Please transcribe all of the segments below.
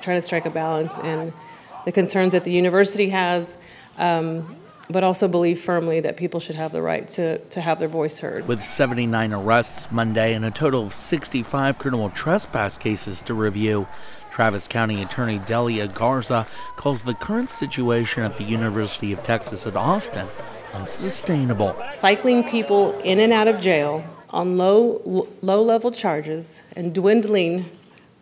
try to strike a balance in the concerns that the university has, um, but also believe firmly that people should have the right to, to have their voice heard. With 79 arrests Monday and a total of 65 criminal trespass cases to review, Travis County Attorney Delia Garza calls the current situation at the University of Texas at Austin unsustainable. Cycling people in and out of jail on low low level charges and dwindling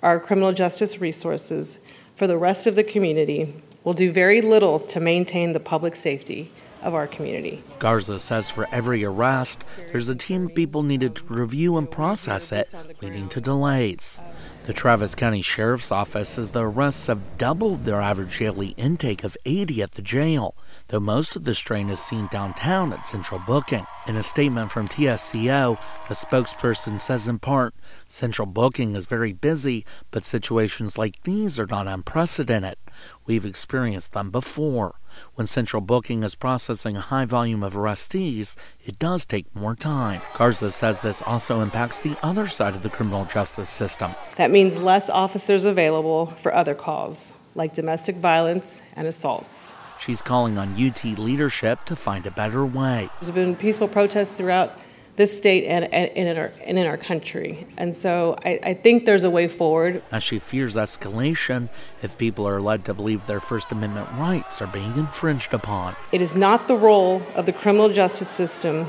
our criminal justice resources for the rest of the community will do very little to maintain the public safety of our community. Garza says for every arrest, there's a team of people needed to review and process it, leading to delays. The Travis County Sheriff's Office says the arrests have doubled their average daily intake of 80 at the jail, though most of the strain is seen downtown at Central Booking. In a statement from TCSO, a spokesperson says in part, Central Booking is very busy, but situations like these are not unprecedented. We've experienced them before. When Central Booking is processing a high volume of arrestees, it does take more time. Garza says this also impacts the other side of the criminal justice system. That means less officers available for other calls, like domestic violence and assaults. She's calling on UT leadership to find a better way. There's been peaceful protests throughout this state and, and, in, our, and in our country. And so I, I think there's a way forward. As she fears escalation if people are led to believe their First Amendment rights are being infringed upon. It is not the role of the criminal justice system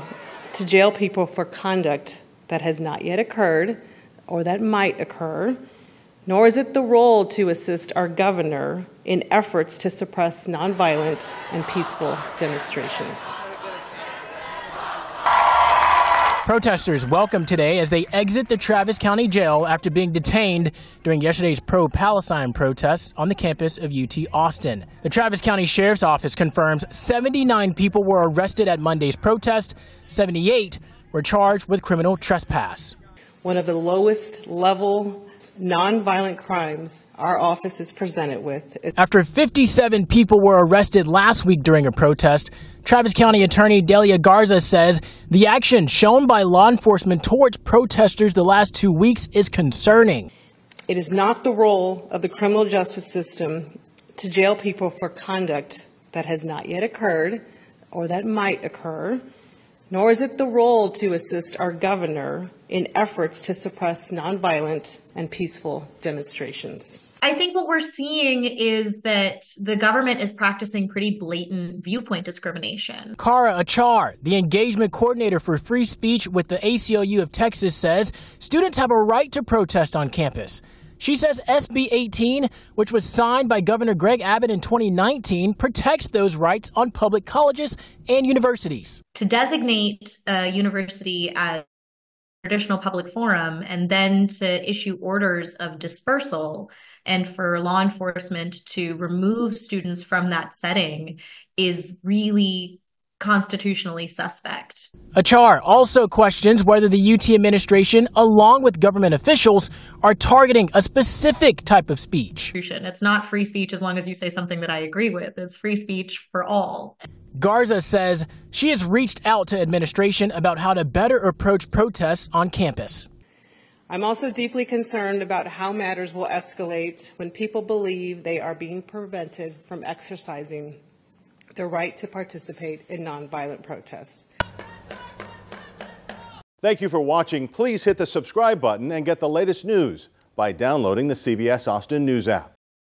to jail people for conduct that has not yet occurred or that might occur, nor is it the role to assist our governor in efforts to suppress nonviolent and peaceful demonstrations. Protesters welcome today as they exit the Travis County Jail after being detained during yesterday's pro Palestine protests on the campus of UT Austin. The Travis County Sheriff's Office confirms 79 people were arrested at Monday's protest, 78 were charged with criminal trespass. One of the lowest level nonviolent crimes our office is presented with. After 57 people were arrested last week during a protest, Travis County Attorney Delia Garza says the action shown by law enforcement towards protesters the last two weeks is concerning. It is not the role of the criminal justice system to jail people for conduct that has not yet occurred or that might occur, nor is it the role to assist our governor in efforts to suppress nonviolent and peaceful demonstrations. I think what we're seeing is that the government is practicing pretty blatant viewpoint discrimination. Kara Achar, the engagement coordinator for free speech with the ACLU of Texas, says students have a right to protest on campus. She says SB 18, which was signed by Governor Greg Abbott in 2019, protects those rights on public colleges and universities. To designate a university as a traditional public forum and then to issue orders of dispersal and for law enforcement to remove students from that setting is really constitutionally suspect. Achar also questions whether the UT administration, along with government officials, are targeting a specific type of speech. It's not free speech as long as you say something that I agree with. It's free speech for all. Garza says she has reached out to administration about how to better approach protests on campus. I'm also deeply concerned about how matters will escalate when people believe they are being prevented from exercising their right to participate in nonviolent protests. Thank you for watching. Please hit the subscribe button and get the latest news by downloading the CBS Austin News app.